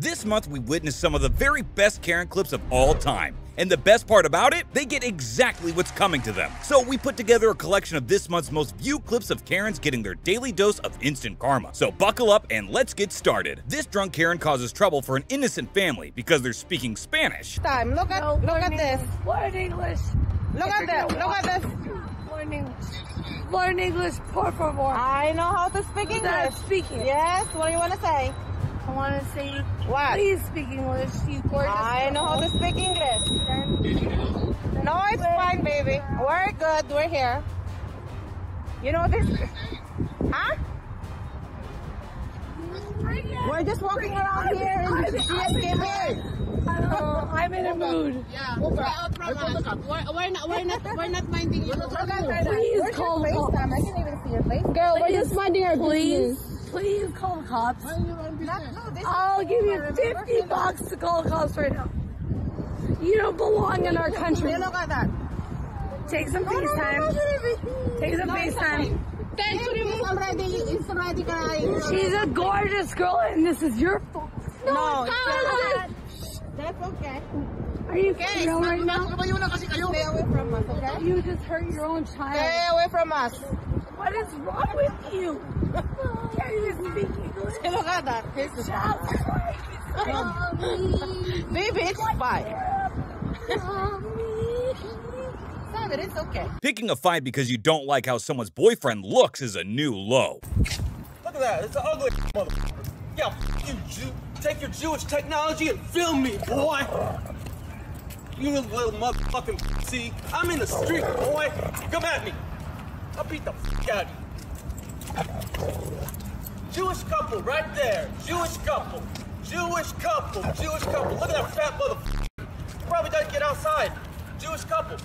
This month, we witnessed some of the very best Karen clips of all time. And the best part about it, they get exactly what's coming to them. So we put together a collection of this month's most viewed clips of Karens getting their daily dose of instant karma. So buckle up and let's get started. This drunk Karen causes trouble for an innocent family because they're speaking Spanish. Time. Look at look at this. Learn English. Look at this. Look at this. Learn English. Learn English, por favor. I know how to speak English. Speaking. Yes. What do you want to say? I want to say, What? please speak English. You gorgeous. I know how to speak English. No, it's fine, baby. We're good. We're here. You know this? Huh? We're just walking around here and she just came in. Uh, I'm in a mood. We're, we're not, we're not, we're not minding you. Please Where's call your. FaceTime? I can't even see your face. Girl, we're just minding our Please, please call the cops. No, I'll give you Remember? 50 bucks to call the cops right now. You don't belong in our country. You look at that. Take some No, no, no, FaceTime. Take some FaceTime. It's already, it's already crying. She's a gorgeous girl and this is your fault. No, it's it's not. That's okay. Are you Okay, real right now? Kabayo na kasi kayo. Stay away from us, okay? You just hurt your own child. Stay away from us. What is wrong with you? Can't even speak English. Look at that. This is Shout like mommy, Baby, it's fine. mommy. Simon, it's okay. Picking a fight because you don't like how someone's boyfriend looks is a new low. Look at that. It's an ugly motherfucker. Yeah, you Jew. Take your Jewish technology and film me, boy. You little motherfucking see. I'm in the street, boy. Come at me. I'll beat the fuck out of you. Jewish couple right there. Jewish couple. Jewish couple. Jewish couple. Look at that fat motherfucker. Probably doesn't get outside. Jewish couple.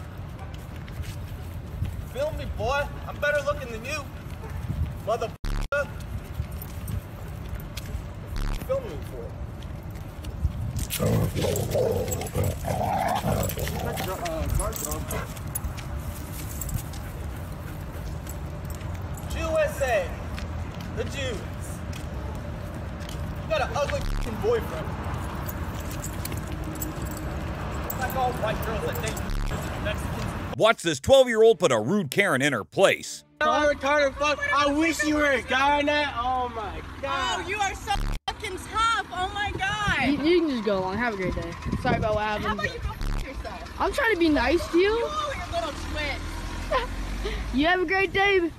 Film me, boy. I'm better looking than you. Motherfucker. Film me for. USA, the Jews. You got an ugly f***ing boyfriend. Like all white girls that date Mexicans. Watch this 12 year old put a rude Karen in her place. Oh, retarded fuck. I wish you were a guy in that. Oh my oh, god. Oh, You are so fucking tough. Oh my god. You, you can just go along. Have a great day. Sorry about what How happened. about you go yourself? I'm trying to be nice to you. Oh, your little twit. You have a great day.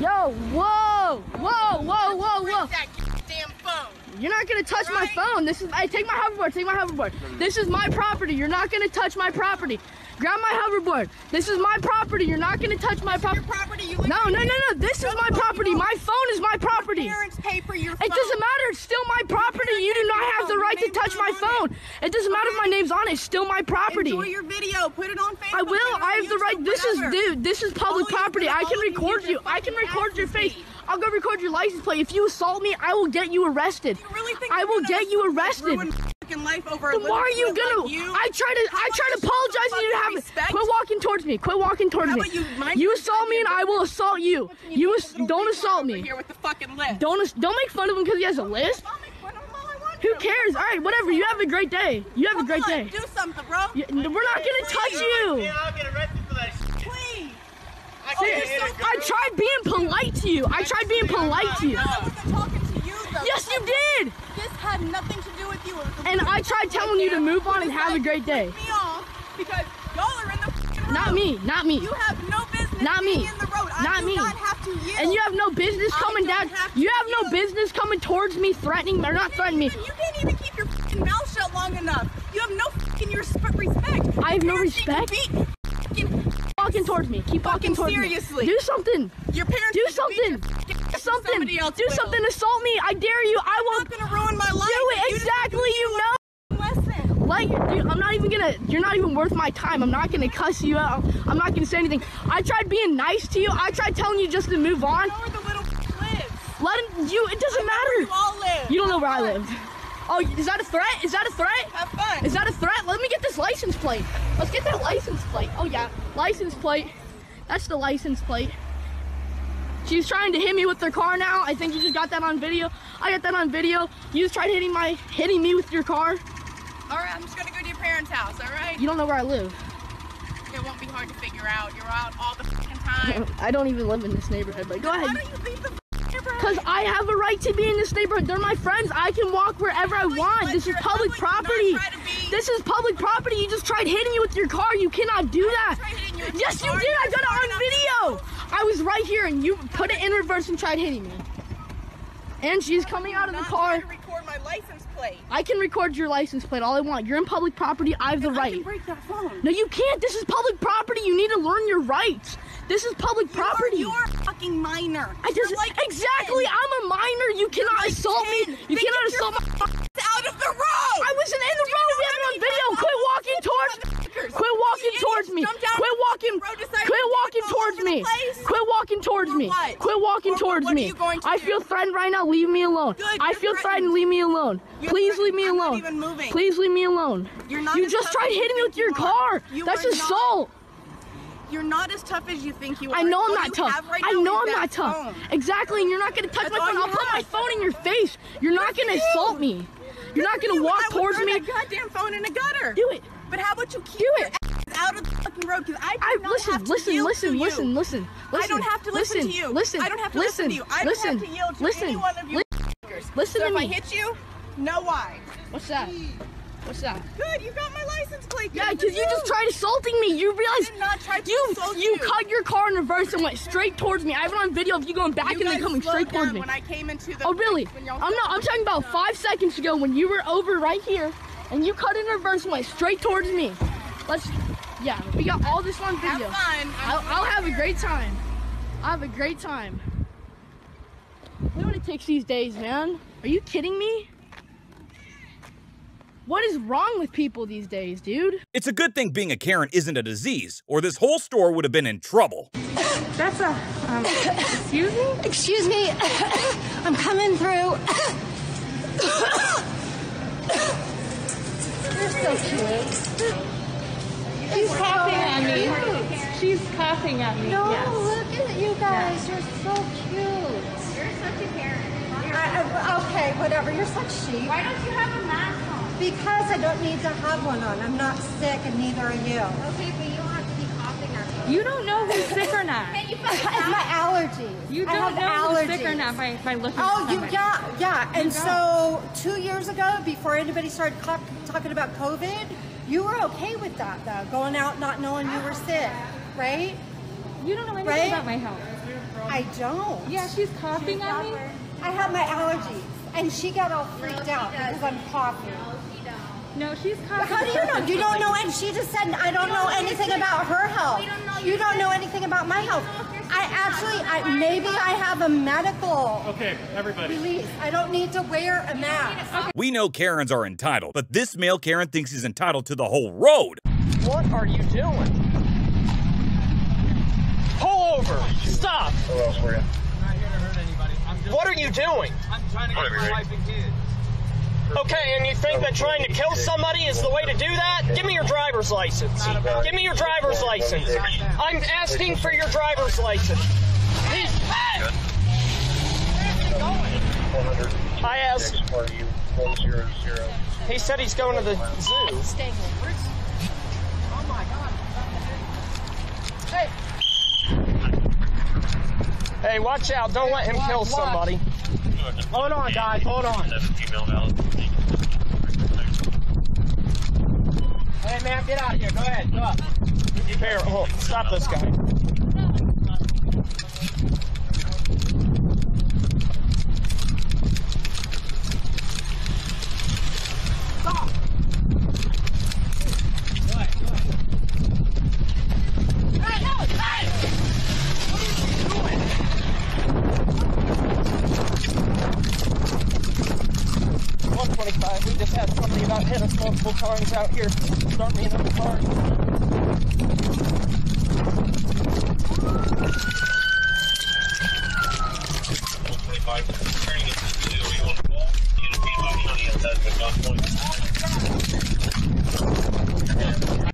Yo, whoa, whoa, whoa, whoa, whoa. Damn phone. You're not gonna touch my phone. This is, I take my hoverboard, take my hoverboard. This is my property. You're not gonna touch my property. Grab my hoverboard. This is my property. You're not gonna touch my Your property. you No, no, no, no. This is my property. My phone is my property. Parents pay for your It doesn't matter. It's still my property. You do not have the right to touch my phone. It doesn't matter if my name's on it. It's still my property. Enjoy your video. Put it on Facebook. I will. I have the right. This is dude. This is public property. I can record you. I can record your face. To see. I'll go record your license plate. If you assault me, I will get you arrested. You really think I will get you arrested. Ruin life over Then little why are you gonna? Like you? I try to. How I about try to apologize some and you have respect? Quit walking towards me. Quit walking towards How me. about you You assault me and I will assault you. You You ass- don't assault me. Here with the fucking list. Don't ass- don't make fun of him because he has a list. I'll make fun of him all I want Who cares? All right, whatever. You have a great day. You have a great on, day. Do something, bro. Yeah, we're not gonna touch you. Yeah, I'll get arrested for that shit. Please. I Oh, can't you're hit so. I tried being polite to you. I tried being polite to you. No, I wasn't talking to you. Yes, you did. This had nothing to do with you. It was the And I tried telling you to move on and have a great day. Me off because y'all are in the. Not me. Not me. You have no business Not me. in the road. I Not me. not yield. And you have no business coming down. You have no business coming towards me, threatening or not threatening me. You didn't even keep your mouth shut long enough. You have no fucking your respect. I have no Parents need to respect? Walking towards me. Keep walking towards seriously. me. Do something. Your parents Do need to beat something. your fucking ass Do something. Do will. something. Assault me. I dare you. I will not gonna ruin my life. do it exactly. You know. Lesson. Like, dude, I'm not even gonna. You're not even worth my time. I'm not gonna cuss you out. I'm not gonna say anything. I tried being nice to you. I tried telling you just to move on. Where the little lives. Let him. You. It doesn't You matter. all live. You don't know where I Have live. Oh, is that a threat? Is that a threat? Have fun. Is that a threat? Let me get this license plate. Let's get that license plate. Oh yeah, license plate. That's the license plate. She's trying to hit me with her car now. I think you just got that on video. I got that on video. You just tried hitting my hitting me with your car. All right, I'm just gonna go to your parents' house. All right. You don't know where I live. It won't be hard to figure out. You're out all the time. I don't even live in this neighborhood, but go Why ahead. don't you leave the? Because I have a right to be in this neighborhood. They're my friends. I can walk wherever I want. This is public property. try to be- This is public property. You just tried hitting me with your car. You cannot do that. tried hitting you with Yes, you did. I got it on video. I was right here and you put it in reverse and tried hitting me. And she's coming out of the car. trying to record my license plate. I can record your license plate all I want. You're in public property. I have the right. break that phone. No, you can't. This is public property. You need to learn your rights. This is public property. You're, you're a fucking minor. I just like exactly. 10. I'm a minor. You cannot like assault 10. me. You Then cannot assault my. out of the road. I wasn't in the Do road. We have it on video. Quit walking towards. Quit walking towards me. Quit walking. Quit walking towards me. Quit walking towards me. Quit walking towards me. you I feel threatened right now. Leave me alone. I feel threatened. Leave me alone. Please leave me threatened. I'm not alone. Please leave me alone. You're not You just tried hitting me with your car. That's assault. You're not as tough as you think you are. I know I'm not tough. right I know I'm not tough. phone. Exactly, and you're not gonna touch That's my phone. I'll put my phone in your face. You're not gonna you. assault me. You're not gonna you. walk I towards me. goddamn phone in a gutter. Do it. But how about you keep Do your it. ass out of the fucking road? Because I do I not listen, have to listen, yield listen, to you. listen, listen, listen. I don't have to listen, to you. Listen, I don't have to listen, listen, to you. I don't listen, have to yield to listen, any one of you. li- listen so to if me. I hit you, know why. What's that? What's that? Good, you got my license plate. Yeah, Good because you just tried assaulting me. You realize did not try to you you you. cut your car in reverse and went straight towards me. I have it on video of you going back You and then coming straight towards me. When I came into the Oh really? I'm not. I'm talking about five seconds ago when you were over right here and you cut in reverse and went straight towards me. Let's. Yeah, we got all this on video. Have fun. I'll, I'll have a great time. I'll have a great time. Look what it takes these days, man. Are you kidding me? What is wrong with people these days, dude? It's a good thing being a Karen isn't a disease, or this whole store would have been in trouble. That's a, um, excuse me? Excuse me, I'm coming through. You're so cute. She's coughing at me. She's coughing at me. No, yes. look at you guys. You're so cute. You're such a Karen. I, I, okay, whatever. You're such sheep. Why don't you have a mask on? Because I don't need to have one on. I'm not sick, and neither are you. Okay, but you don't have to be coughing at me. You don't know who's sick or not. It's my allergies. You don't know have who's allergies. sick or not by, by looking Oh, at you, somebody. yeah, yeah. And You so two years ago, before anybody started co- talking about COVID, you were okay with that, though, going out not knowing you were sick, right? You don't know anything Right? about my health. I don't. Yeah, she's coughing at me. I have my allergies, and she got all freaked out because I'm coughing. No, she's coughing. How do you know? You don't know, and she just said I don't know anything about her health. You don't know anything about my health. I actually, I, maybe I have a medical Okay, everybody. release. I don't need to wear a mask. We know Karens are entitled, but this male Karen thinks he's entitled to the whole road. What are you doing? Pull over! Stop! Who else were you? I'm not here to hurt anybody. I'm just, What are you doing? I'm trying to get my wife and kids. Okay, and you think that trying to kill somebody is the way to do that? Give me your driver's license. Give me your driver's license. I'm asking for your driver's license. He's I asked. He said he's going to the zoo. Oh my god. Hey, watch out. Don't let him kill somebody. Hold on, guys. Hold on. Hey, man, get out of here. Go ahead. Go up. Here, hold. Stop this guy. One twenty-five. We just had somebody about hit us multiple times out here. Start me another car.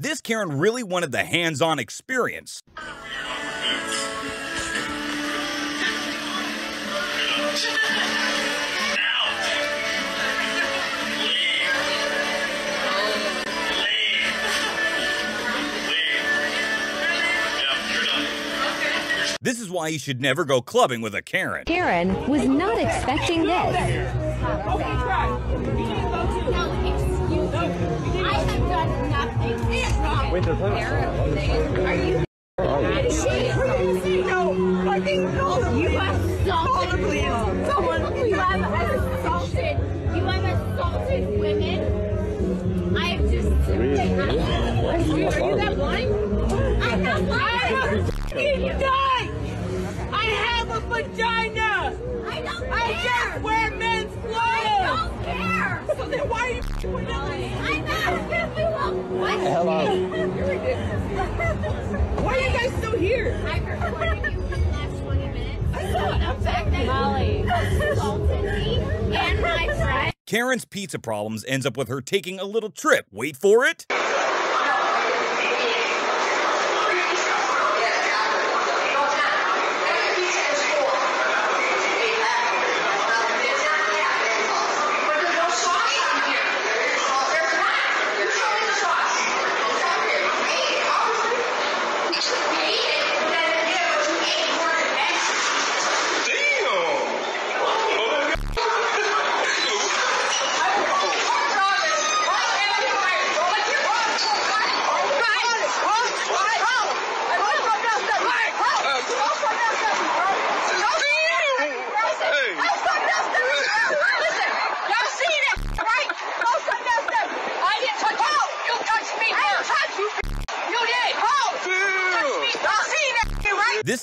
This Karen really wanted the hands on experience. Why you should never go clubbing with a Karen. Karen was not expecting this. Wait, there's No, fucking call You have Call. Someone, You have assaulted. You have assaulted women. I have just. Are you, are you that blind? I'm not blind. You die! I vagina! I don't I care. just wear men's clothes! I don't care. So then why are you putting on I'm not gonna be what? Hello. You're ridiculous. Why are you guys still here? I've recorded you for the last 20 minutes. I saw it. I'm The that Molly. you me and my friend. Karen's pizza problems ends up with her taking a little trip. Wait for it.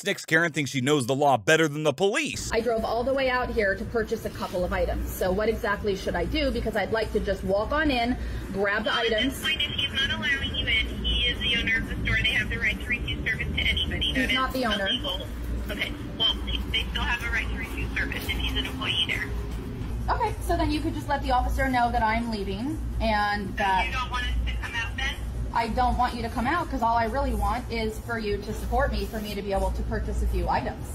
This next Karen thinks she knows the law better than the police. I drove all the way out here to purchase a couple of items. So what exactly should I do? Because I'd like to just walk on in, grab the items. Point if he's not allowing you in, he is the owner of the store. They have the right to refuse service to anybody. He's That not the owner. illegal. Okay, well, they, they still have a right to refuse service if he's an employee there. Okay, so then you could just let the officer know that I'm leaving and that You don't want to come out then? I don't want you to come out because all I really want is for you to support me, for me to be able to purchase a few items.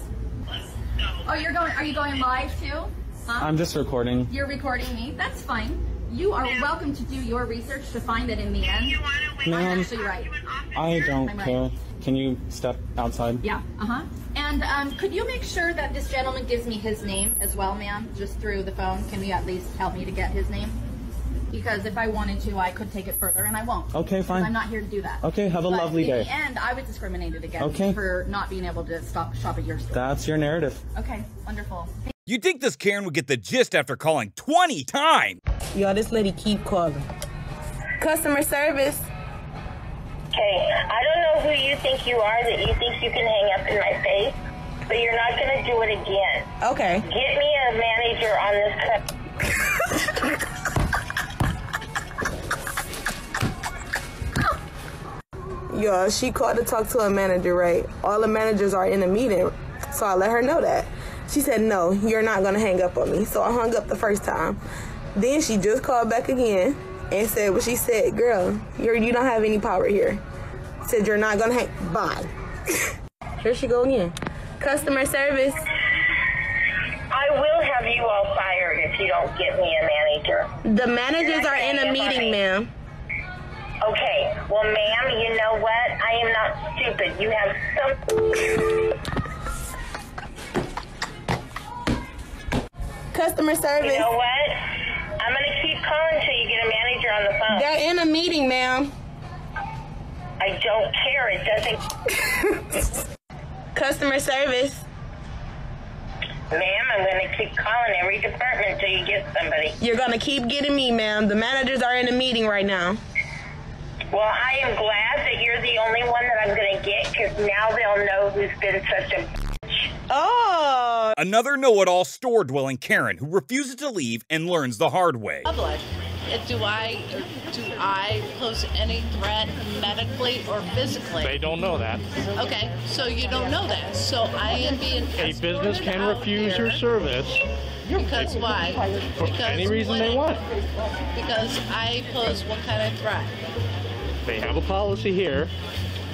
Oh, you're going? Are you going live too? Huh? I'm just recording. You're recording me. That's fine. You are welcome to do your research to find that in the end. No, I'm Ma'am, actually right. I don't I'm right. care. Can you step outside? Yeah. Uh huh. And um, could you make sure that this gentleman gives me his name as well, ma'am? Just through the phone. Can you at least help me to get his name? Because if I wanted to, I could take it further, and I won't. Okay, fine. I'm not here to do that. Okay, have a But lovely in day. the end, I was discriminated against Okay. for not being able to stop shop at your store. That's your narrative. Okay, wonderful. You'd think this Karen would get the gist after calling 20 times. Yo, this lady keep calling. Customer service. Okay, I don't know who you think you are that you think you can hang up in my face, but you're not going to do it again. Okay. Get me a manager on this Yo, she called to talk to a manager, right? All the managers are in a meeting, so I let her know that. She said, No, you're not gonna hang up on me. So I hung up the first time. Then she just called back again and said what she said, Girl, you're, you don't have any power here. Said, You're not gonna hang. Bye. here she go again. Customer service. I will have you all fired if you don't get me a manager. The managers are in a meeting, ma'am. Okay, well, ma'am, you know what? I am not stupid. You have some. Customer service. You know what? I'm gonna keep calling until you get a manager on the phone. They're in a meeting, ma'am. I don't care. It doesn't. Customer service. Ma'am, I'm gonna keep calling every department until you get somebody. You're gonna keep getting me, ma'am. The managers are in a meeting right now. Well, I am glad that you're the only one that I'm gonna get because now they'll know who's been such a. Oh! Another know it all store dwelling Karen who refuses to leave and learns the hard way. public. Uh, Do I do I pose any threat medically or physically? They don't know that. Okay, so you don't know that. So I am being A business can out refuse your service Because why? for Because any reason they want. Because I pose what kind of threat? They have a policy here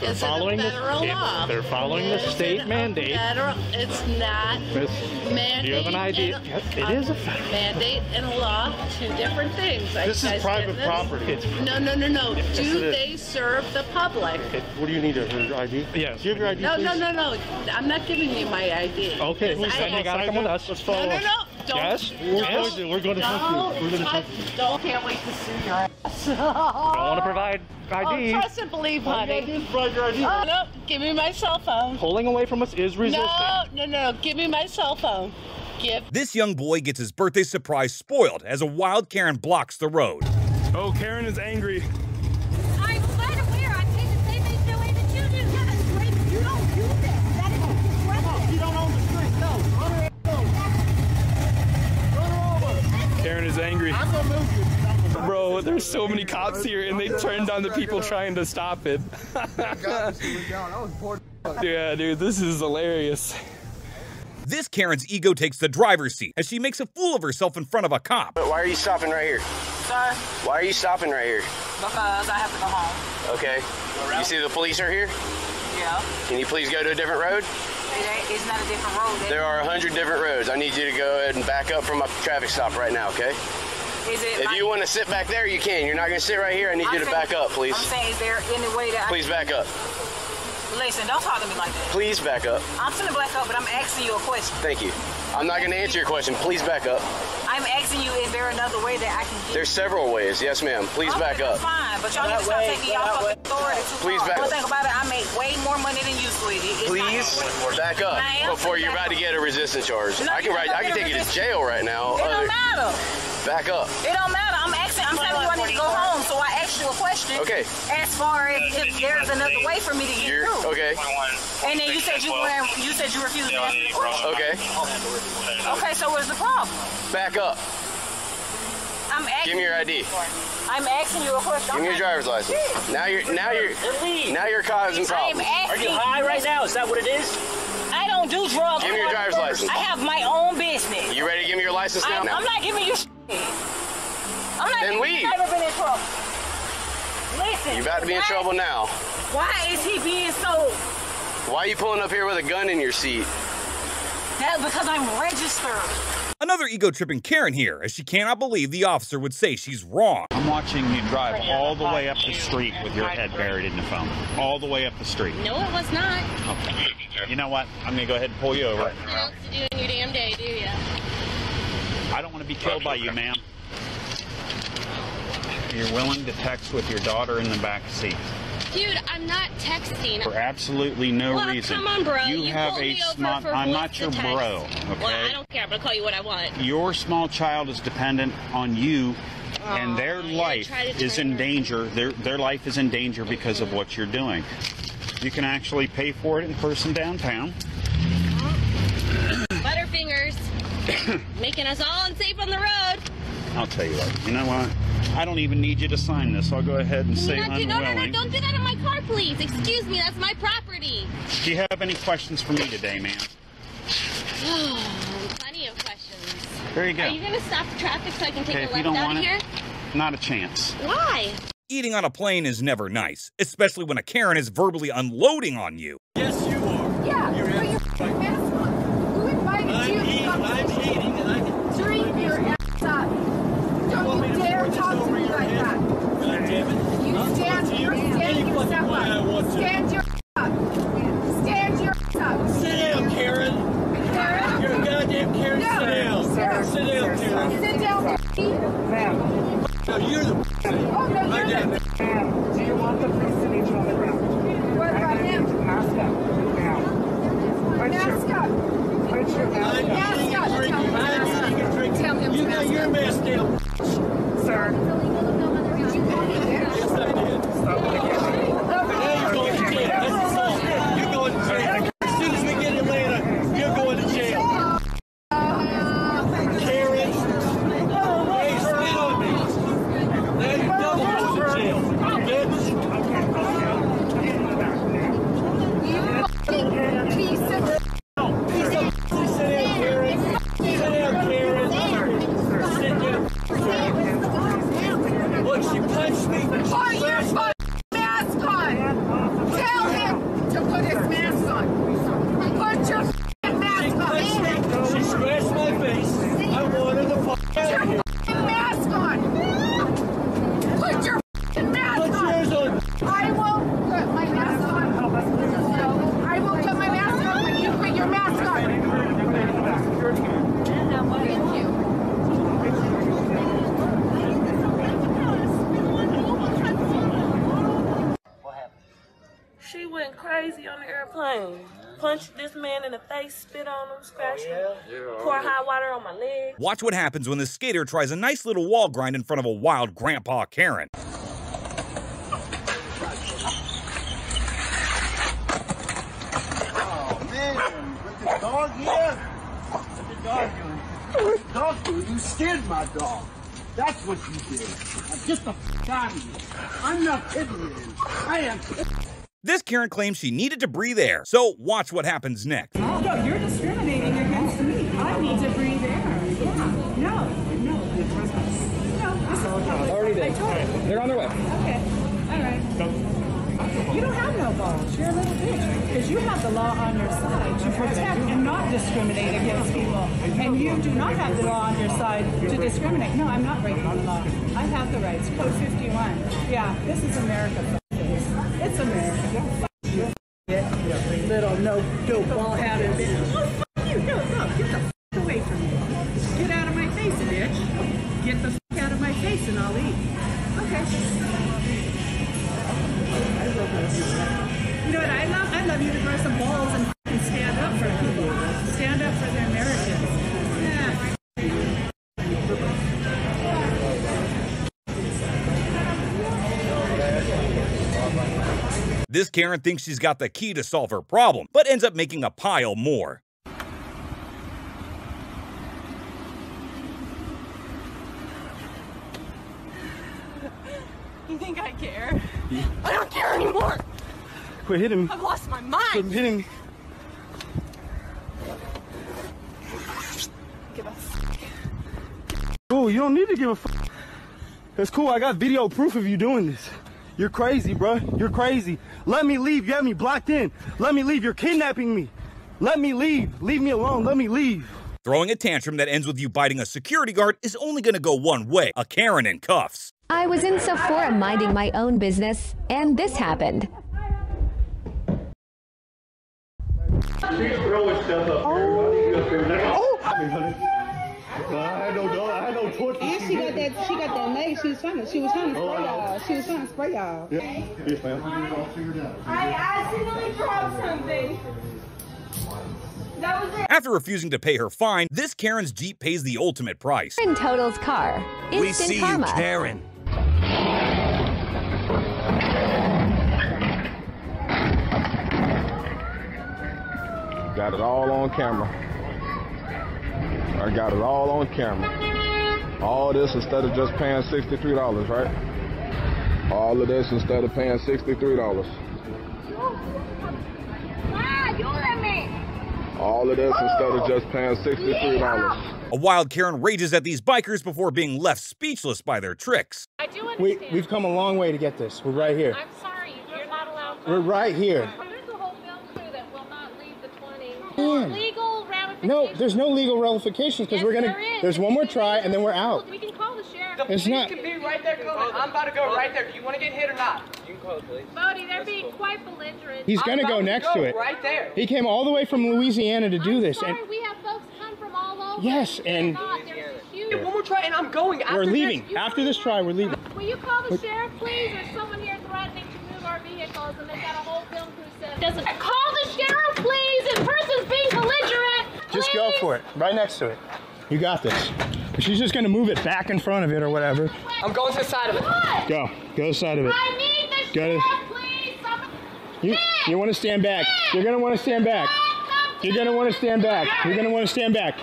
It's following a the- federal it- law. they're following the state a mandate. Federal, it's not Miss, mandate. do you have an idea? and- Yes, it is a federal. Mandate and a law, two different things. This you is guys private this? property. No, no, no, no. Yes, Do it is. they serve the public? What do you need, her ID? Yes. Do you have your ID, No, please? no, no, no. I'm not giving you my ID. Okay, Because then I- you gotta come with us. Let's follow No, no, no. Don't. Yes? We're going to- we're going to touch you. We're going to touch you. Don't. Can't wait to see your ass. I want to provide ID. Oh, trust and believe, All you honey. gotta do is provide your ID. Oh, no. Give me my cell phone. Pulling away from us is resisting. No, no, no. Give me my cell phone. Give. This young boy gets his birthday surprise spoiled as a wild Karen blocks the road. Oh, Karen is angry. I'm quite aware. I pay the same HOA that you No. Run her Karen is angry. Bro, there's so many cops here and they turned on the people trying to stop it. yeah, dude, this is hilarious. This Karen's ego takes the driver's seat as she makes a fool of herself in front of a cop. Why are you stopping right here? Sir, Why are you stopping right here? because I have to go home. Okay. You see the police are here? Yeah. Can you please go to a different road? It's not a different road. There are a hundred different roads. I need you to go ahead and back up from a traffic stop right now, okay? Is it If like- you want to sit back there, you can. You're not going to sit right here. I need I'm you to saying- back up, please. I'm saying, is there any way that Please I... back up. Listen, don't talk to me like that. Please back up. I'm finna back up, but I'm asking you a question. Thank you. I'm not going to answer your question. Please back up. I'm asking you, is there another way that I can get... There's several ways. Yes, ma'am. Please Okay, back up. that's fine, but y'all need to stop way, taking y'all fucking authority too Please far. back One up. thing about it, I make way more money than you, sweetie. It's Please not- back up I am before you're back about to get a resistance charge. No, I can you're write. I can gonna take you to resist- jail right now. It don't Other- matter. Back up. It don't matter. You a question. Okay. As far as if there's another way for me to get You're through. okay. And then you said you weren't. You said you refused to answer the question. Okay. Okay. So what's the problem? Back up. I'm asking. Give me your ID. I'm asking you a question. Give me your driver's license. Now you're now you're now you're causing problems. Are you high right now? Is that what it is? I don't do drugs. Give me your driver's license. I have my own business. You ready to give me your license now? I'm, I'm not giving you shit. I'm not Then giving leave. never been in trouble. Listen. You're about to be in why- trouble now. Why is he being so? Why are you pulling up here with a gun in your seat? That's because I'm registered. Another ego tripping Karen here as she cannot believe the officer would say she's wrong. I'm watching you drive all the way up the street with your head buried in the phone. All the way up the street. No, it was not. Okay. You know what? I'm going to go ahead and pull you over. What else to do in your damn day, do ya? I don't want to be killed by you, ma'am. You're willing to text with your daughter in the back seat Dude, I'm not texting. for absolutely no well, reason. come on, bro. You, have pulled a smart. I'm not your text. bro. Well, I don't care. I'm gonna call you what I want. Your small child is dependent on you, and their life is in danger. Their their life is in danger because of what you're doing. You can actually pay for it in person downtown. Butterfingers, making us all unsafe on the road. I'll tell you what. You know what? I don't even need you to sign this. I'll go ahead and Can say you not do, no, no, no, don't do that in my car, please. Excuse me, that's my property. Do you have any questions for me today, ma'am? Plenty of questions. There you go. Are you gonna stop the traffic so I can take Okay, a if you left don't out want of it, here? not a chance. Why? Eating on a plane is never nice, especially when a Karen is verbally unloading on you. Yes, you are. Yeah, put your fucking mask on. Who invited you to come I'm eating and I can drink your ass up? Don't you dare talk to me like that. God damn it. You I'll stand, talk to you you're any standing fucking yourself way I want up. to. Stand your up. Stand your up. Sit down, Karen. Karen? You're a goddamn Karen. No. Sit down. Sir. Sit down, Karen. Sit down, Ma'am. No, you're the Oh, no, I you're got the... it. Do you want the police to meet you on the ground? What about him? Mask up. Mask up. Put your mask up. and drinking. I'm eating and drinking. Tell him You to got mask your up. mask down. Sir. Did you call me that? Yes, I did. Now you're going to jail. That's assault. You're going to jail. As soon as we get in Atlanta, you're going to jail. Karen. Hey, spit on me. Now you're double going to jail. Bitch. You fucking piece of Piece of Sit down, Karen. Sit down, Karen. Sit down. Look, she punched me. Put your fucking mask on! Tell claim. Punch this man in the face, spit on him, scratch him, pour hot water on my leg. Watch what happens when the skater tries a nice little wall grind in front of a wild grandpa Karen. Dog? You scared my dog. That's what you did. Out of. I'm not kidding you. I am. This Karen claims she needed to breathe air, so watch what happens next. You're They're on their way. Okay. All right. You don't have no balls. You're a little bitch. Because you have the law on your side to protect and not discriminate against people. And you do not have the law on your side to discriminate. No, I'm not breaking the law. I have the rights. Code 51. Yeah, this is America. It's America. Little no dope ball This Karen thinks she's got the key to solve her problem, but ends up making a pile more. You think I care? I don't care anymore. Quit hitting me. I've lost my mind! Quit mind. hitting me. Give a f- Cool, you don't need to give a That's cool. I got video proof of you doing this. You're crazy, bro. You're crazy. Let me leave. You have me blocked in. Let me leave. You're kidnapping me. Let me leave. Leave me alone. Let me leave. Throwing a tantrum that ends with you biting a security guard is only gonna go one way a Karen in cuffs. I was in Sephora minding my own business, and this happened. She's throwing stuff up there. Oh! I had no dog. I had no torch. And she got that. She got that leg. She was trying to. She was trying to oh, spray y'all. She was trying to spray y'all. Yeah. Yes, ma'am. I accidentally dropped something. That was it. After refusing to pay her fine, this Karen's Jeep pays the ultimate price. Karen totals car. Instant karma. Karen. Got it all on camera. I got it all on camera. All this instead of just paying $63, right? All of this instead of paying $63. Ah, you let me. All of this instead of just paying $63. A wild Karen rages at these bikers before being left speechless by their tricks. I do We, understand. we've come a long way to get this. We're right here. I'm sorry, you're not allowed. We're right here. There's a whole film crew that will not leave the 20. Man. Legal ramifications. No, there's no legal ramifications because Yes, we're gonna. there is. There's one more try and then we're out. We can call the sheriff. The It's not- can be right there coming. I'm about to go right there. Do you want to get hit or not? You can call the police. Bodie, they're being quite belligerent. He's gonna go next to it. Right there. He came all the way from Louisiana to do this, and we have folks come from all over. Yes, and- They're not. They're huge. One more try and I'm going. After we're leaving. you- After this try, we're leaving. Will you call the What- sheriff, please? There's someone here threatening to move our vehicles, and they've got a whole film crew set. Doesn't call the sheriff, please? This person's being belligerent. Just go for it. Right next to it. You got this. She's just gonna move it back in front of it or whatever. I'm going to the side of it. Go. Go to the side of it. I need the Go to- please. Someone- You, you want to stand back. You're gonna want to stand back. You're gonna want to stand back. You're gonna want to stand back.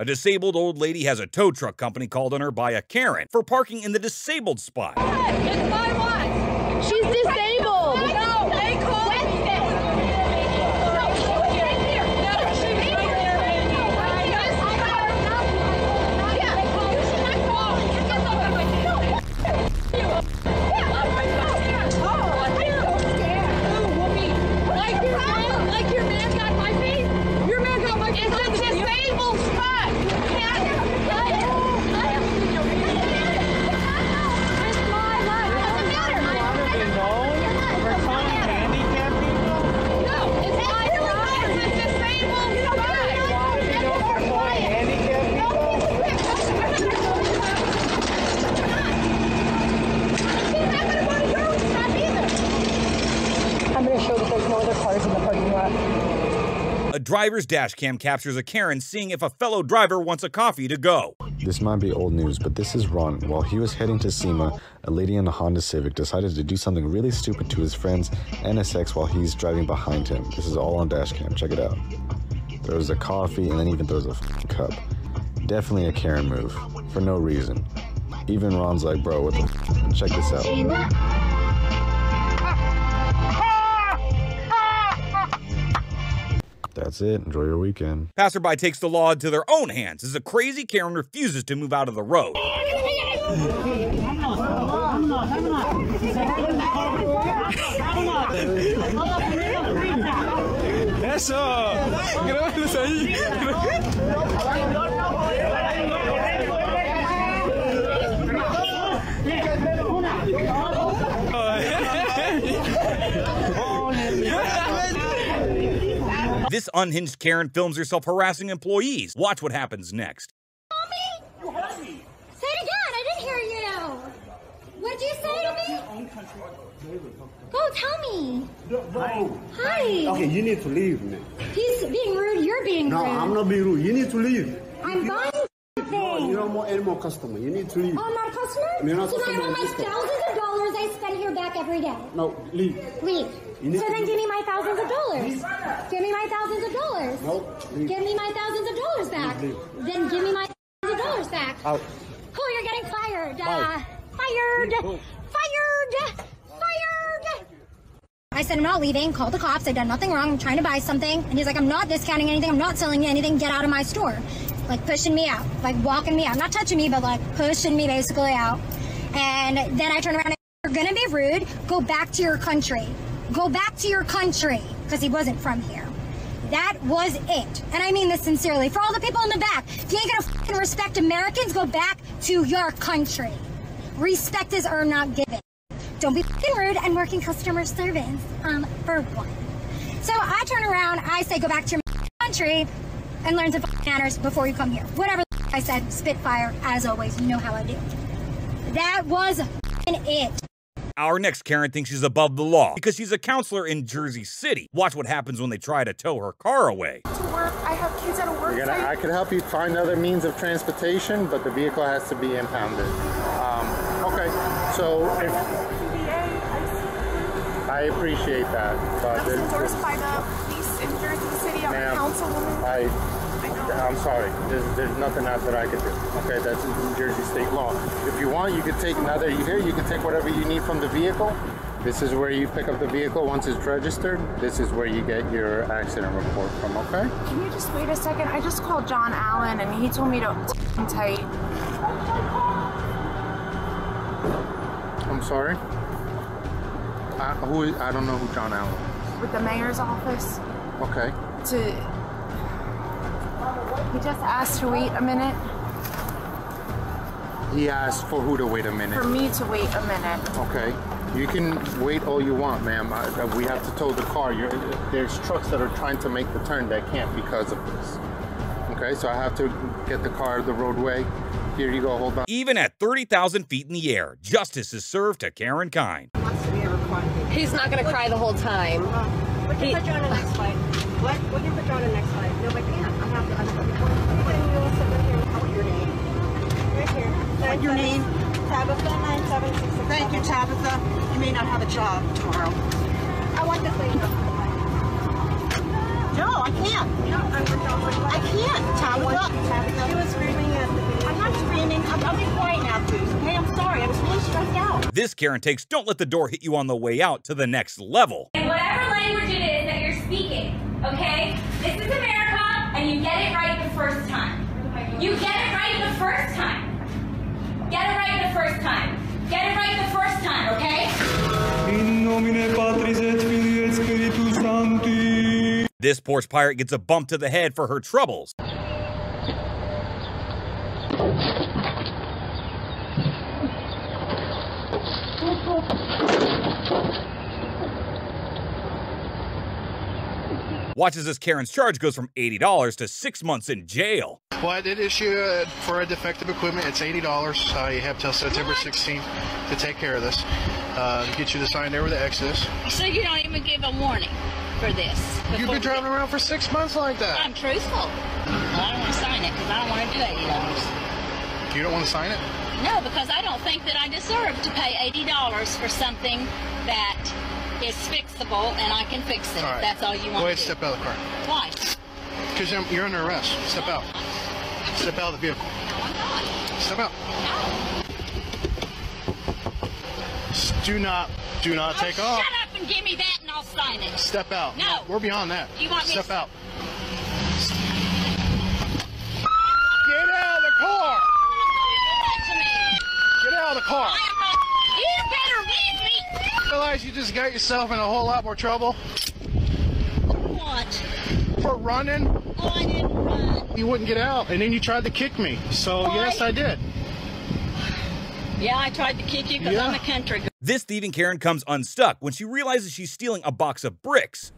A disabled old lady has a tow truck company called on her by a Karen for parking in the disabled spot. It's my wife. She's disabled. Driver's dash cam captures a Karen seeing if a fellow driver wants a coffee to go. This might be old news, but this is Ron. While he was heading to SEMA, a lady in a Honda Civic decided to do something really stupid to his friends and while he's driving behind him. This is all on dash cam. Check it out. Throws a coffee and then even throws a cup. Definitely a Karen move. For no reason. Even Ron's like, bro, what the? Check this out. That's it. Enjoy your weekend. Passerby takes the law into their own hands as a crazy Karen refuses to move out of the road. Eso. Grábalos ahí. This unhinged Karen films herself harassing employees. Watch what happens next. Mommy! You heard me! Say it again. I didn't hear you. What'd you say to me? Go tell me. Hi. Okay, you need to leave, man. He's being rude. You're being No, rude. I'm not being rude. You need to leave. I'm buying No, something. you don't want any more customer. You need to leave. Oh, I'm not a customer? You're not so then I want my thousands of dollars I spend here back every day. No, leave. Leave. So then give me my thousands of dollars. Give me my thousands of dollars. Nope. Give me my thousands of dollars back. Then give me my thousands of dollars back. Out. Oh, you're getting fired. Uh, fired. Fired. Fired. I said, I'm not leaving. Call the cops. I've done nothing wrong. I'm trying to buy something. And he's like, I'm not discounting anything. I'm not selling you anything. Get out of my store. Like pushing me out. Like walking me out. Not touching me, but like pushing me basically out. And then I turn around and you're going to be rude. Go back to your country. Go back to your country. Because he wasn't from here. That was it. And I mean this sincerely. For all the people in the back, if you ain't gonna fucking respect Americans, go back to your country. Respect is earned, not given. Don't be fucking rude and work in customer service, um, for one. So I turn around, I say go back to your country and learn some manners before you come here. Whatever I said, spitfire, as always, you know how I do. That was it. Our next Karen thinks she's above the law because she's a counselor in Jersey City. Watch what happens when they try to tow her car away. to work. I have kids at a work gonna, I site. could help you find other means of transportation, but the vehicle has to be impounded. Um, okay, so if I appreciate that, but That's there's- endorsed by the police in Jersey City. I'm a Ma'am, councilwoman. I, I'm sorry. There's, there's nothing else that I could do. Okay, that's New Jersey state law. If you want, you could take another. You here? You can take whatever you need from the vehicle. This is where you pick up the vehicle once it's registered. This is where you get your accident report from. Okay. Can you just wait a second? I just called John Allen and he told me to tight. I'm sorry. I, who? is- I don't know who John Allen. is. with the mayor's office Okay. to. He just asked to wait a minute He asked for who to wait a minute. for me to wait a minute. Okay. You can wait all you want, ma'am. I, uh, we have to tow the car. You're, there's trucks that are trying to make the turn that can't because of this. Okay, so I have to get the car the roadway. Here you go. Hold on. Even at 30,000 feet in the air, justice is served to Karen Kine. He's not going to cry the whole time. We can put you on the next flight. What? We can put you on the next flight. No, I can't. I have to. I'm Can you sit right here? What's your name? Right here. Your name? Tabitha nine seven six six. Thank you, Tabitha. You may not have a job tomorrow. I want this lady. No, I can't. I can't, Tabitha. Tabitha. She was screaming at the video. I'm not screaming. I'm, I'll be quiet now, please. Okay, I'm sorry. I was really stressed out. This Karen takes don't let the door hit you on the way out to the next level. And whatever language it is that you're speaking, okay? This is America, and you get it right the first time. You get it right the first time. Get it right the first time. Get it right the first time, okay? In nomine Patris et Filii et Spiritus Sancti. This porch pirate gets a bump to the head for her troubles. Watch as Karen's charge goes from $80 to six months in jail. Well, I did issue uh, for a defective equipment. It's eighty dollars. Uh, you have till September 16th to take care of this. Uh, get you the sign there where the X is. So you don't even give a warning. for this. You've been driving around for six months like that. I'm truthful. Well, I don't want to sign it because I don't want to do eighty dollars. You don't want to sign it? No, because I don't think that I deserve to pay eighty dollars for something that is fixable and I can fix it. All If that's all you want. Go ahead, to do. step out of the car. Why? Because you're, under arrest. Step out. Step out of the vehicle. No, I'm not. Step out. S- Do not, do not oh, take oh, off. Shut up and give me that and I'll sign it. Step out. No. We're beyond that. You want me Step out. Get out of the car. Get out of the car. You better leave me. Realize you just got yourself in a whole lot more trouble What? for running. Oh, I didn't run. You wouldn't get out, and then you tried to kick me. So Why? yes, I did. Yeah, I tried to kick you because I'm a country girl. This thieving Karen comes unstuck when she realizes she's stealing a box of bricks.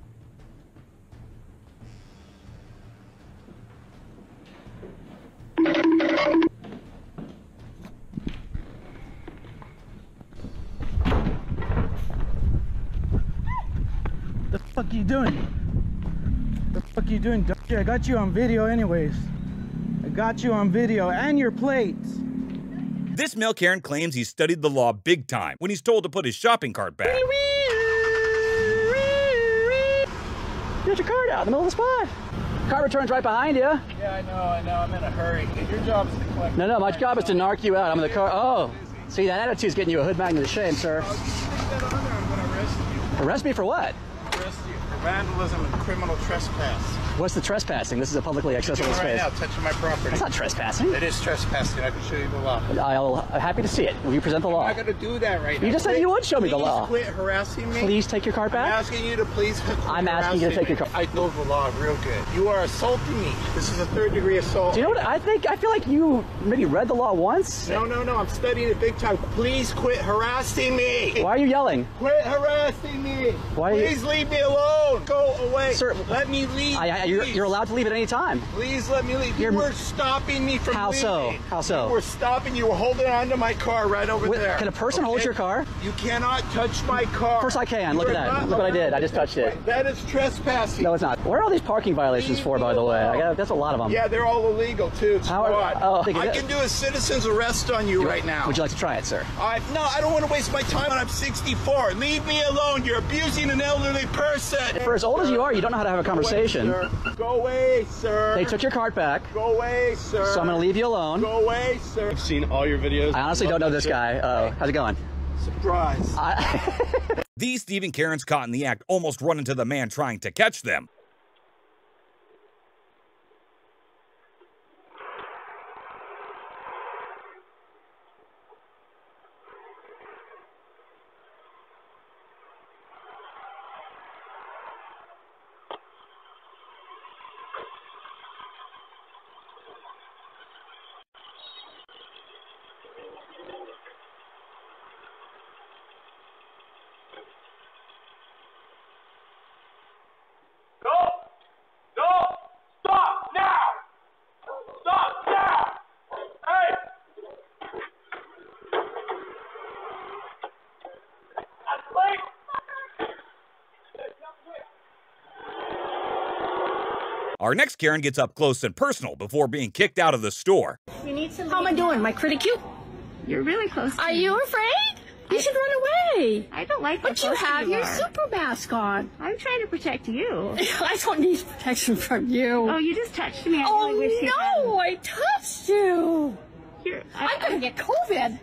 Fuck you doing? The fuck you doing? doggy? I got you on video anyways. I got you on video and your plates. This male Karen claims he studied the law big time when he's told to put his shopping cart back. Get your card out in the middle of the spot. Car returns right behind you. Yeah, I know, I know. I'm in a hurry. Your job is to collect. No, no, my job is to narc you out. I'm in the car. Oh, see, that attitude's getting you a hood magnet of shame, sir. Oh, arrest me for what? Vandalism and criminal trespass. What's the trespassing? This is a publicly accessible right space. now, touching my property. That's not trespassing. It is trespassing. I can show you the law. I'll, I'm happy to see it. Will you present the law? I'm not going to do that right now. You just said you would show me the please law. Quit harassing me. Please take your cart I'm asking you to please. quit I'm asking you to take your harassing car- me. I know the law real good. You are assaulting me. This is a third degree assault. Do you know what? I think I feel like you maybe read the law once. No, no, no. I'm studying it big time. Please quit harassing me. Why are you yelling? Quit harassing me. Why Please leave me alone. Go away. Sir, let me leave. I, I, you're, please. you're allowed to leave at any time. Please let me leave. You You're- were stopping me from How so? leaving. How so? You were stopping. You were holding onto my car right over Wait, there. can a person hold your car? You cannot touch my car. Of course I can. Look at that. Look what I did. I just touched it. That is trespassing. No, it's not. What are all these parking violations for, by the way? I got, that's a lot of them. Yeah, they're all illegal too. It's How are- oh, I can do a citizen's arrest on you right now. Would you like to try it, sir? I, no, I don't want to waste my time when I'm 64. Leave me alone. You're abusing an elderly person. For as old as you are, you don't know how to have a conversation. Sir. Go away, sir. They took your cart back, Go away, sir. so I'm going to leave you alone. Go away, sir. I've seen all your videos. I honestly don't know this guy. Uh, how's it going? Surprise. These thieving Karens caught in the act almost run into the man trying to catch them. Go! Go! Stop now! Stop now! Hey! That's late! Our next Karen gets up close and personal before being kicked out of the store. You need some. How am I doing? My pretty cute. You're really close. To Are me. you afraid? You should run away. I don't like. how But you close have your are. super mask on. I'm trying to protect you. I don't need protection from you. Oh, you just touched me. I oh really wish you no! I touched you. You're, I'm gonna get COVID.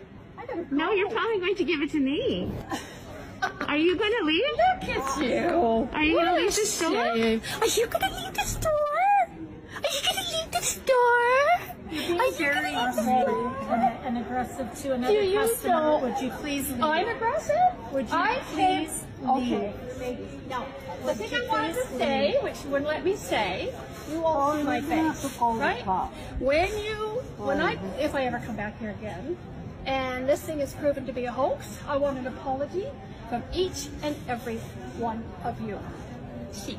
No, you're probably going to give it to me. Are you going to leave? Look at you. Are you What going to leave the store? Are you gonna leave the store? Are you gonna leave the store? You're being Are you very gonna leave the rude store? And, and aggressive to another Do you customer. Would you please oh, leave? I'm aggressive? Would you I think- please okay. leave? Now, the thing I wanted to say, leave? which you wouldn't let me say, you Oh, won't see you my face, to call the right? When you, when I, Oh. if I ever come back here again, and this thing is proven to be a hoax, I want an apology from each and every one of you. Sheep.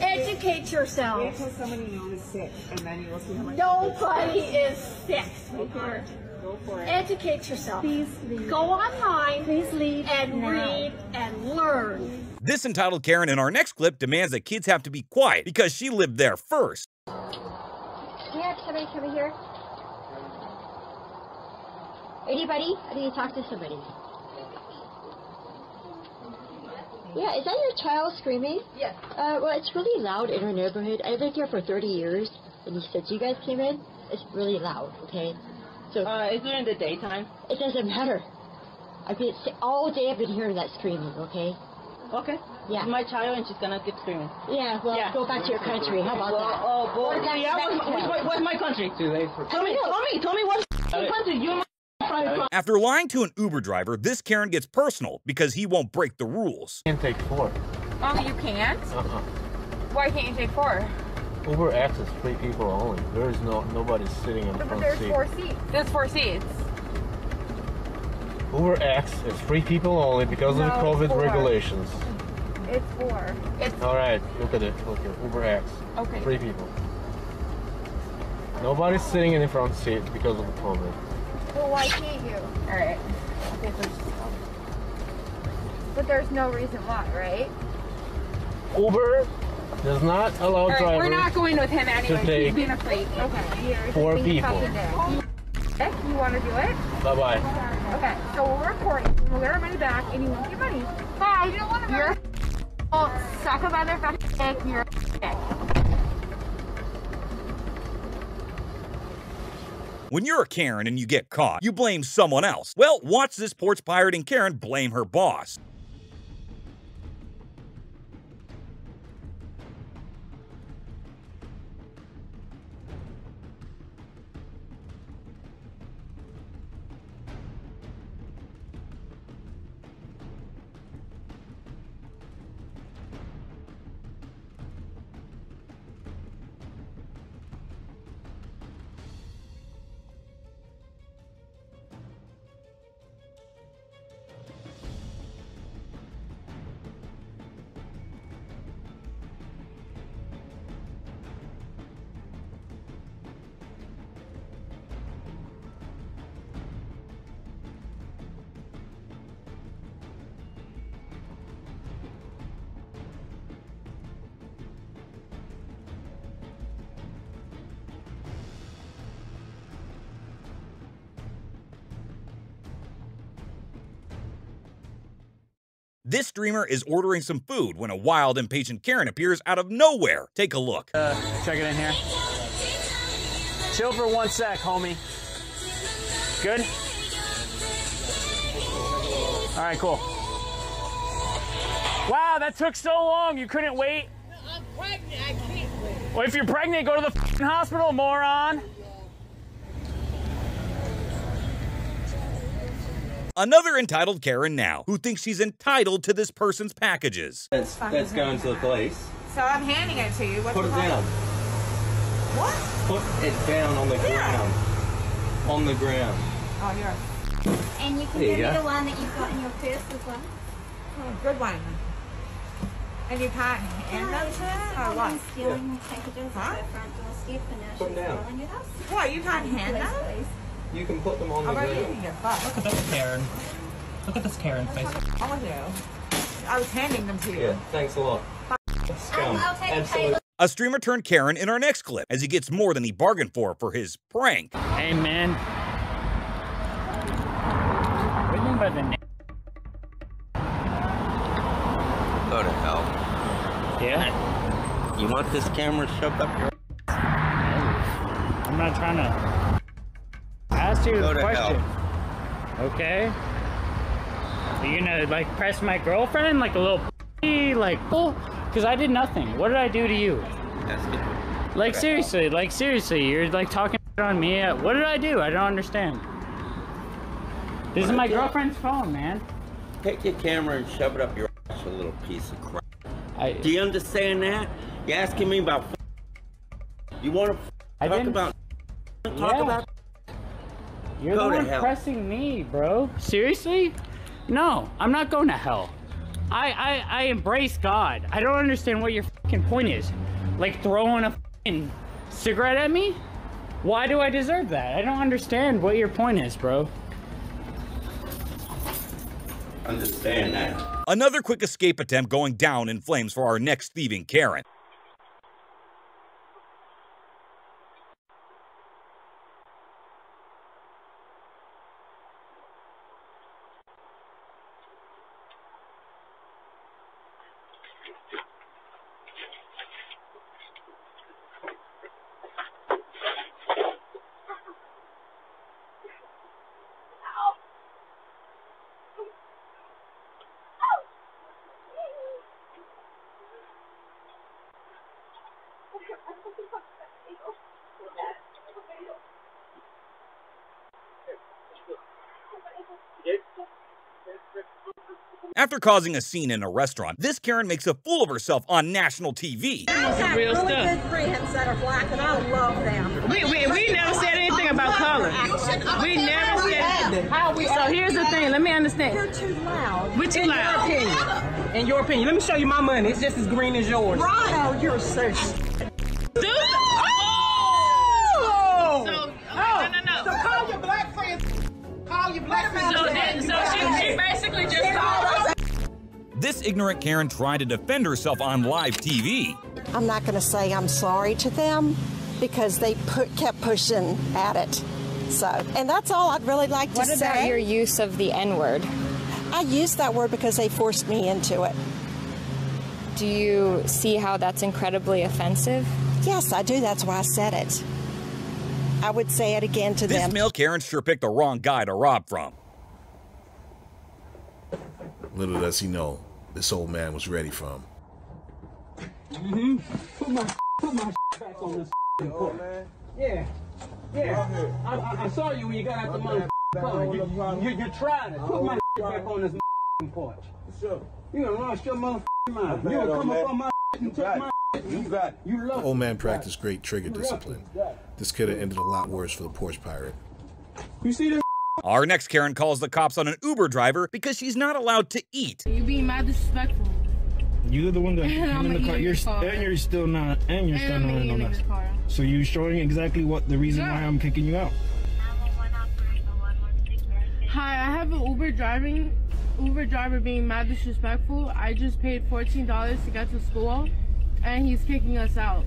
Educate Wait yourselves. somebody you know is sick, and then you will see how much. Nobody is sick, sweetheart. Go for it. Educate yourself. Please leave. Go online. Please leave and now. read and learn. This entitled Karen in our next clip demands that kids have to be quiet because she lived there first. Yeah, somebody come here. Anybody? I need to talk to somebody. Yeah, is that your child screaming? Yes. Uh, well, it's really loud in our neighborhood. I lived here for 30 years, and he said you guys came in. It's really loud, okay? So. Uh, is it in the daytime? It doesn't matter. I've been all day. I've been hearing that screaming. Okay. Okay. Yeah. It's my child, and she's gonna keep screaming. Yeah. Well, Yeah. go back to your country. How about well, that? Oh, boy. Go back- yeah, what's, to what's, that. what's my country? Too late for. Tell me, tell me, tell me what country you're my from. After lying to an Uber driver, this Karen gets personal because he won't break the rules. Can't take four. Oh, you can't? Uh-uh. Why can't you take four? Uber X is three people only. There is no nobody sitting in the But front there's seat. four seats. There's four seats. Uber X is three people only because No, of the COVID four. regulations. It's four. It's All right, look at it. Look at Uber X. Okay. Three people. Nobody's sitting in the front seat because of the COVID. Well, why can't you? All right. Okay, so but there's no reason why, right? Uber does not allow All right, drivers we're not going with him to anyway. take He's being a freak. Okay. You're four people. fucking dick. You, you want to do it? Bye bye. Okay, so we're recording. We'll get our money back, and you won't get money. Bye. You don't want to. You're. Oh, suck a motherfucking dick. You're a dick. When you're a Karen and you get caught, you blame someone else. Well, watch this porch pirating Karen blame her boss. Streamer is ordering some food when a wild, impatient Karen appears out of nowhere. Take a look. Uh, check it in here. Chill for one sec, homie. Good? All right, cool. Wow, that took so long. You couldn't wait? I'm pregnant. I can't wait. Well, if you're pregnant, go to the hospital, moron. Another entitled Karen now, who thinks she's entitled to this person's packages. That's, that's going to the police. So I'm handing it to you. What's Put it problem? down. What? Put it down on the ground. On the ground. Oh, you're. And you can There you give me go. the one that you've got in your purse as well. Oh, good one. And you can't hand them to us or what? Stealing packages Huh? at the front doorstep and now Put she's 'em down. calling your house. What? You can't hand Please, them? Please. You can put them on How the about you? ground. You fuck. Look at this Karen. Look at this Karen face. What's wrong with? I was handing them to you. Yeah, thanks a lot. Scum. I'll take a streamer turned Karen in our next clip as he gets more than he bargained for for his prank. Hey, man. What do you mean by the name? Go to hell. Yeah. You want this camera shoved up your I'm not trying to ask you a question. Okay. Are you gonna like press my girlfriend like a little like oh because I did nothing. What did I do to you? Like Okay. seriously, like seriously, you're like talking on me. Uh, what did I do? I don't understand. This is my you- girlfriend's phone, man. Take your camera and shove it up your ass, you little piece of crap. I, Do you understand that? You're asking me about You want to talk about talk Yeah. about You're Go the one hell. pressing me, bro. Seriously? No, I'm not going to hell. I, I, I embrace God. I don't understand what your fucking point is. Like throwing a fucking cigarette at me? Why do I deserve that? I don't understand what your point is, bro. understand that. Another quick escape attempt going down in flames for our next thieving Karen. After causing a scene in a restaurant, this Karen makes a fool of herself on national TV. I have real really stuff. good friends that are black, and I love them. We, we, we never said anything about color. We never said. So here's the thing. Let me understand. You're too loud. We're too In loud. your opinion. In your opinion. Let me show you my money. It's just as green as yours. Rhino, you're so This ignorant Karen tried to defend herself on live TV. I'm not going to say I'm sorry to them because they put, kept pushing at it. So, and that's all I'd really like to say. What about your use of the N word? I used that word because they forced me into it. Do you see how that's incredibly offensive? Yes, I do. That's why I said it. I would say it again to This them. male Karen sure picked the wrong guy to rob from. Little does he know, this old man was ready for him. Mm-hmm. Put my put my back on this porch. Yeah. Yeah. I, I, I saw you when you got out the mother car. You, you, you're trying to put my back on this porch. Sure. You gonna lost your mother mind. You gonna come up on my and take my You got You The love old man practiced great trigger discipline. This could have ended a lot worse for the porch pirate. You see this? Our next Karen calls the cops on an Uber driver because she's not allowed to eat. You're being mad disrespectful. You're the one that And came I'm in the gonna car. You're your car. and you're still not and you're And still I'm not gonna on eat us. So you're showing exactly what the reason why I'm kicking you out. Hi, I have an Uber driving Uber driver being mad disrespectful. I just paid fourteen dollars to get to school, and he's kicking us out.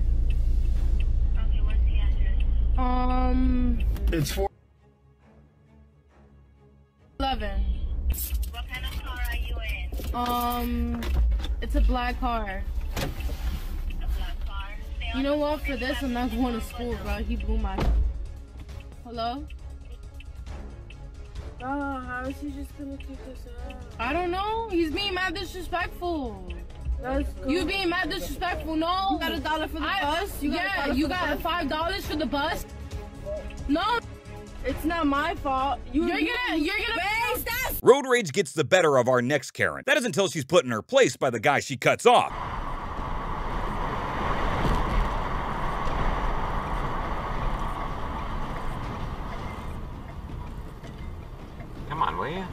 Okay, what's the address? Um, It's for eleven. What kind of car are you in? Um, it's a black car. You know what? For this, I'm not going to school, bro. He blew my. Hello. Oh, how is he just gonna kick us out? I don't know. He's being mad disrespectful. That's You being mad disrespectful? No. You got a dollar for the bus? You got yeah, you got five dollars for the bus? No. It's not my fault. You, you're gonna, you're gonna face that. Road rage gets the better of our next Karen. That is until she's put in her place by the guy she cuts off. Come on, will you?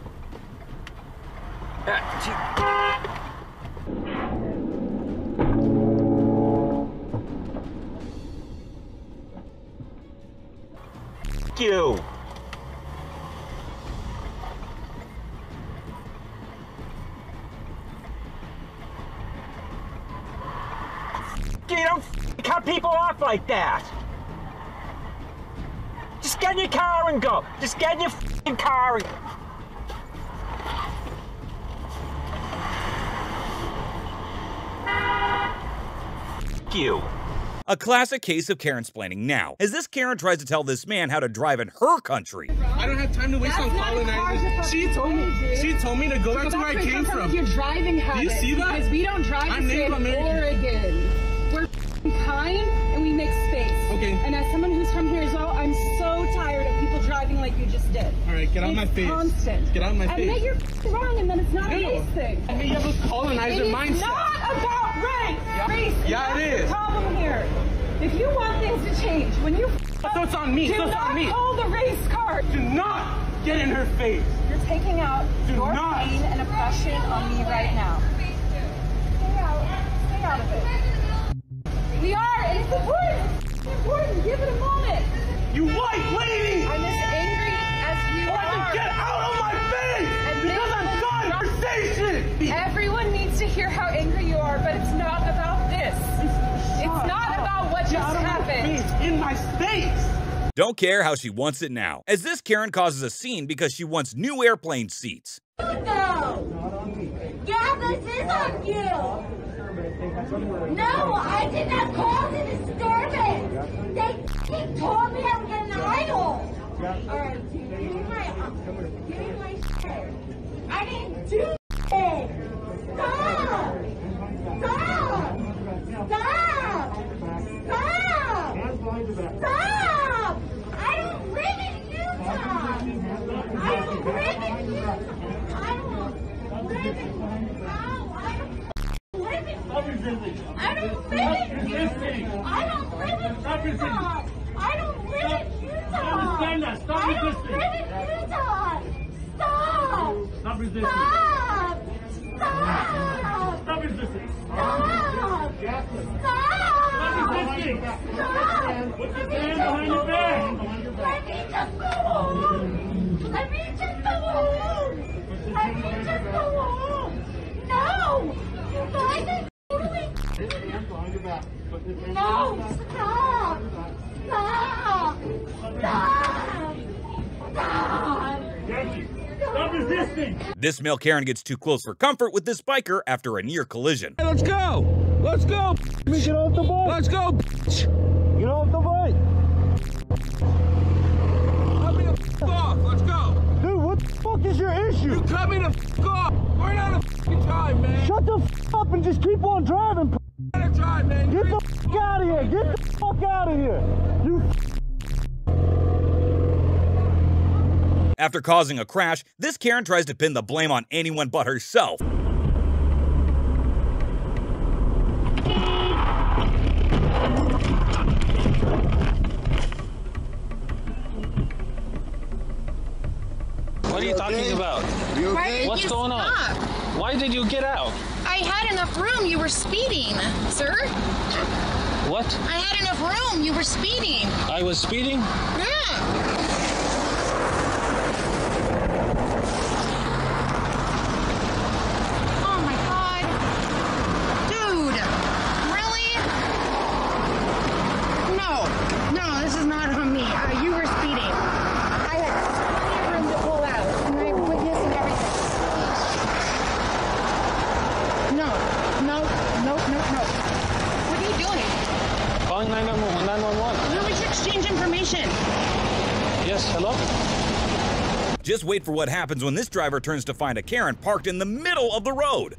You! You don't cut people off like that. Just get in your car and go. Just get in your car and... F- you. A classic case of Karen splaining now, as this Karen tries to tell this man how to drive in her country. I don't have time to waste on colonizers. She told me. She told me to go back to where I came from. Your driving Do habits. you see that? Because we don't drive I'm the same Native American. Oregon. We're kind and we make space. Okay. And as someone who's from here as well, I'm so tired of people driving like you just did. All right, get out it's my face. constant. Get out of my face. Admit you're wrong and then it's not a No. race thing. I mean, you have a colonizer It is mindset. not about race. Yeah. Race Yeah, not it the is. Here. If you want things to change, when you So it's on me. do So it's not on me. pull the race card. Do not get in her face. You're taking out Do your not. pain and oppression on me right now. Stay out. Stay out of it. We are, and it's important. It's important. Give it a moment. You white lady! I'm as angry as you Why are. get out of my face? Because I'm done! Everyone needs to hear how angry you are, but it's not about what just happened. In my face. Don't care how she wants it now, as this Karen causes a scene because she wants new airplane seats. No! Yeah, this is on you! No, I did not cause a disturbance! They told me I'm getting idle! Alright, give me my, uh, give me my shit. I didn't do in Utah! I don't live in Utah! I don't live in Utah! I don't live in Utah! Understand that. Stop I don't resisting. live in Utah! Stop! Stop resisting. Stop! Stop! Stop resisting. Stop! Stop! Stop resisting. Stop! Put your hand behind your back. Let me just go home. Let me just go home. Let me just go home. No! You guys are doing No! Stop! Stop! Stop! Stop! Stop resisting. This male Karen gets too close for comfort with this biker after a near collision. Let's go! Let's go! Let me get off the bike. Let's go! Get off the bike. Cut me off! Let's go! Dude, fuck is your issue? You cut me the f- off! We're not a f***ing time, man! Shut the f up and just keep on driving. p- We're not a drive, man! Get the f out of here. Get the fuck out of here. You After causing a crash, this Karen tries to pin the blame on anyone but herself. What are you talking about? Why did What's you going on? Why did you get out? I had enough room. You were speeding, sir. What? I had enough room. You were speeding. I was speeding? Yeah. Oh my god. Dude. Really? No. No, this is not on me. Uh, you were speeding. I had plenty of room to pull out, and I witnessed and everything. No. No. No, no, no. What are you doing? Calling 911. 911. No, we should exchange. Yes, hello? Just wait for what happens when this driver turns to find a Karen parked in the middle of the road.